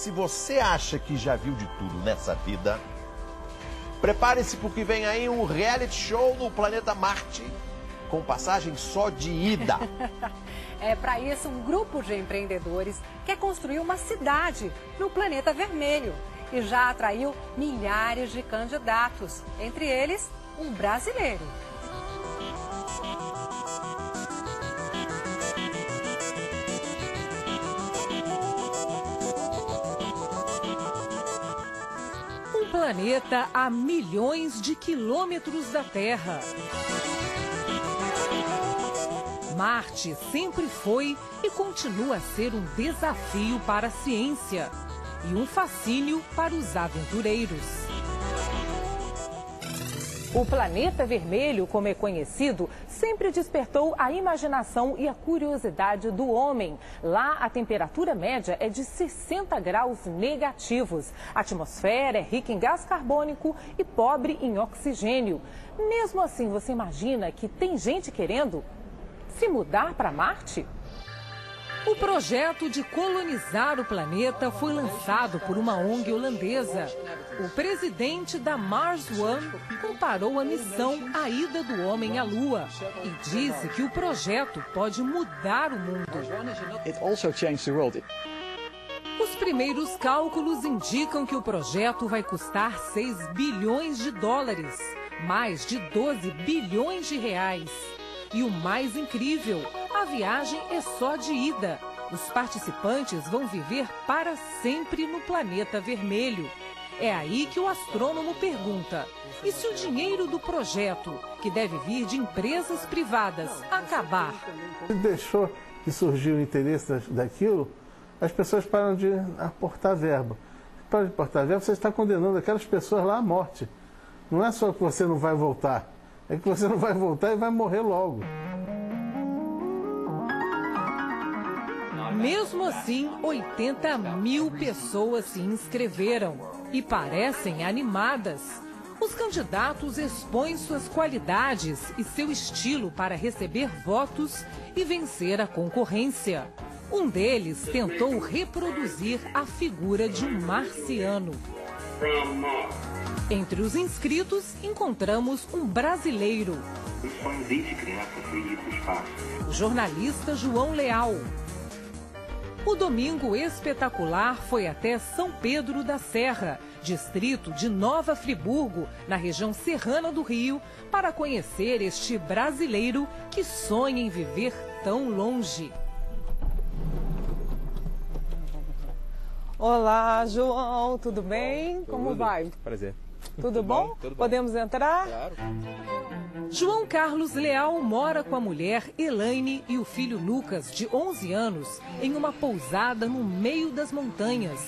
Se você acha que já viu de tudo nessa vida, prepare-se porque vem aí um reality show no planeta Marte com passagem só de ida. é para isso um grupo de empreendedores quer construir uma cidade no planeta vermelho e já atraiu milhares de candidatos, entre eles um brasileiro. Planeta a milhões de quilômetros da Terra. Marte sempre foi e continua a ser um desafio para a ciência e um fascínio para os aventureiros. O planeta vermelho, como é conhecido, sempre despertou a imaginação e a curiosidade do homem. Lá, a temperatura média é de 60 graus negativos. A atmosfera é rica em gás carbônico e pobre em oxigênio. Mesmo assim, você imagina que tem gente querendo se mudar para Marte? O projeto de colonizar o planeta foi lançado por uma ONG holandesa. O presidente da Mars One comparou a missão à ida do homem à Lua e disse que o projeto pode mudar o mundo. Os primeiros cálculos indicam que o projeto vai custar 6 bilhões de dólares, mais de 12 bilhões de reais. E o mais incrível, a viagem é só de ida. Os participantes vão viver para sempre no planeta vermelho. É aí que o astrônomo pergunta: e se o dinheiro do projeto, que deve vir de empresas privadas, acabar? Deixou que surgiu o interesse daquilo, as pessoas param de aportar verba. Para de aportar verba, você está condenando aquelas pessoas lá à morte. Não é só que você não vai voltar é que você não vai voltar e vai morrer logo. Mesmo assim, 80 mil pessoas se inscreveram e parecem animadas. Os candidatos expõem suas qualidades e seu estilo para receber votos e vencer a concorrência. Um deles tentou reproduzir a figura de um marciano. Entre os inscritos, encontramos um brasileiro. O jornalista João Leal. O domingo espetacular foi até São Pedro da Serra, distrito de Nova Friburgo, na região serrana do Rio, para conhecer este brasileiro que sonha em viver tão longe. Olá, João, tudo bem? Tudo. Como vai? Prazer. Tudo bom? bom? Tudo Podemos entrar? Claro. João Carlos Leal mora com a mulher Elaine e o filho Lucas, de 11 anos, em uma pousada no meio das montanhas.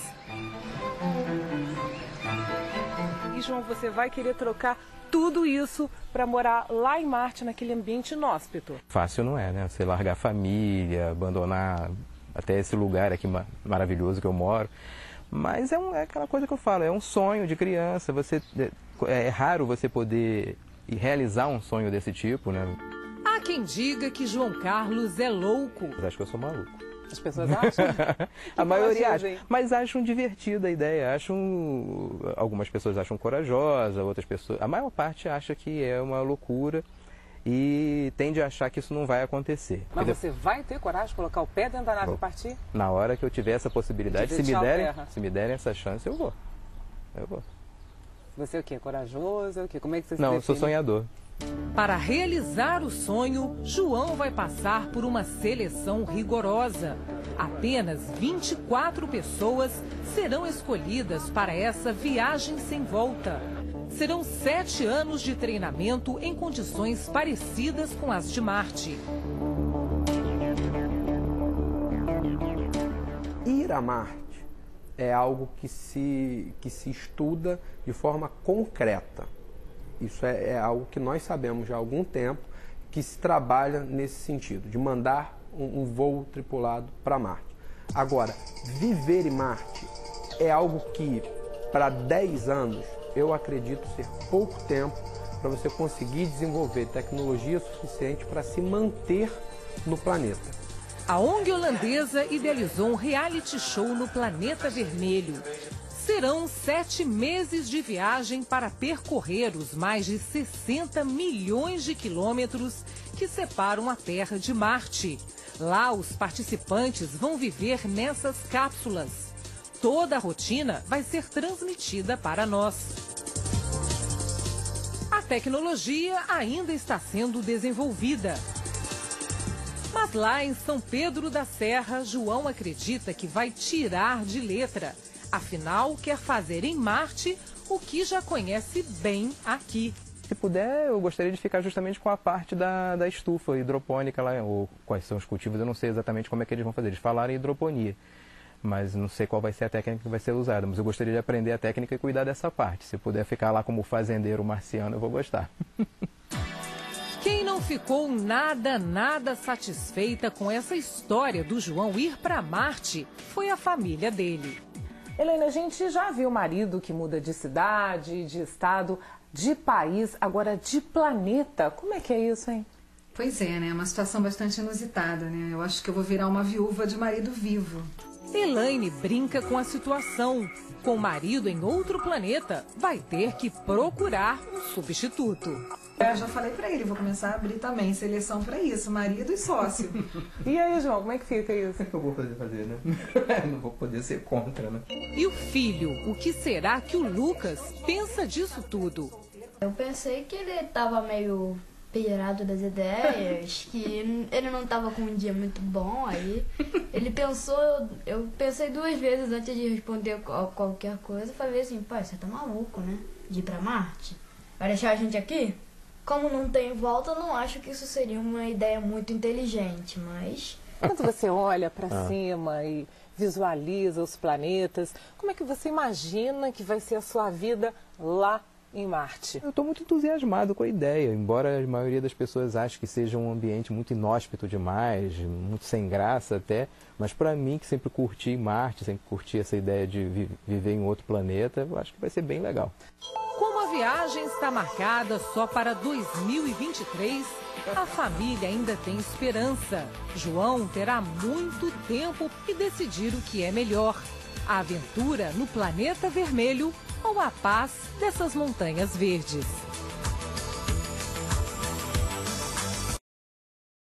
E, João, você vai querer trocar tudo isso para morar lá em Marte, naquele ambiente inóspito? Fácil não é, né? Você largar a família, abandonar até esse lugar aqui maravilhoso que eu moro. Mas é, um, é, aquela coisa que eu falo, é um sonho de criança. Você é, é raro você poder realizar um sonho desse tipo, né? Há quem diga que João Carlos é louco. Mas acho que eu sou maluco. As pessoas acham? a maioria acha. Mas acham divertida a ideia. Acham. Algumas pessoas acham corajosa, outras pessoas. A maior parte acha que é uma loucura e tende a achar que isso não vai acontecer. Mas você vai ter coragem de colocar o pé dentro da nave vou. e partir? Na hora que eu tiver essa possibilidade, se me, derem, se me derem essa chance, eu vou. Eu vou. Você é o quê? Corajoso? O quê? Como é que você se Não, define? eu sou sonhador. Para realizar o sonho, João vai passar por uma seleção rigorosa. Apenas 24 pessoas serão escolhidas para essa viagem sem volta. Serão sete anos de treinamento em condições parecidas com as de Marte. Ir a Marte é algo que se, que se estuda de forma concreta. Isso é, é algo que nós sabemos já há algum tempo que se trabalha nesse sentido, de mandar um, um voo tripulado para Marte. Agora, viver em Marte é algo que, para 10 anos, eu acredito ser pouco tempo para você conseguir desenvolver tecnologia suficiente para se manter no planeta. A ONG holandesa idealizou um reality show no planeta vermelho. Serão sete meses de viagem para percorrer os mais de 60 milhões de quilômetros que separam a Terra de Marte. Lá, os participantes vão viver nessas cápsulas. Toda a rotina vai ser transmitida para nós. Tecnologia ainda está sendo desenvolvida. Mas lá em São Pedro da Serra, João acredita que vai tirar de letra. Afinal, quer fazer em Marte o que já conhece bem aqui. Se puder, eu gostaria de ficar justamente com a parte da, da estufa hidropônica lá, ou quais são os cultivos, eu não sei exatamente como é que eles vão fazer. Eles falaram em hidroponia, mas não sei qual vai ser a técnica que vai ser usada. Mas eu gostaria de aprender a técnica e cuidar dessa parte. Se puder ficar lá como fazendeiro marciano, eu vou gostar. Quem não ficou nada, nada satisfeita com essa história do João ir para Marte foi a família dele. Helena, a gente já viu o marido que muda de cidade, de estado de país, agora de planeta. Como é que é isso, hein? Pois é, né? É uma situação bastante inusitada, né? Eu acho que eu vou virar uma viúva de marido vivo. Elaine brinca com a situação. Com o marido em outro planeta, vai ter que procurar um substituto. Eu já falei para ele, vou começar a abrir também seleção para isso, marido e sócio. e aí, João, como é que fica isso? O que eu vou fazer fazer, né? Não vou poder ser contra, né? E o filho, o que será que o Lucas pensa disso tudo? Eu pensei que ele tava meio pirado das ideias, que ele não tava com um dia muito bom, aí ele pensou, eu pensei duas vezes antes de responder qualquer coisa, falei assim, pai, você tá maluco, né? De ir pra Marte? Vai deixar a gente aqui? Como não tem volta, não acho que isso seria uma ideia muito inteligente, mas. Quando você olha para ah. cima e visualiza os planetas, como é que você imagina que vai ser a sua vida lá em Marte? Eu estou muito entusiasmado com a ideia, embora a maioria das pessoas ache que seja um ambiente muito inóspito demais, muito sem graça até, mas para mim que sempre curti Marte, sempre curti essa ideia de vi viver em outro planeta, eu acho que vai ser bem legal. Como a viagem está marcada só para 2023, a família ainda tem esperança. João terá muito tempo e decidir o que é melhor a aventura no planeta vermelho ou a paz dessas montanhas verdes.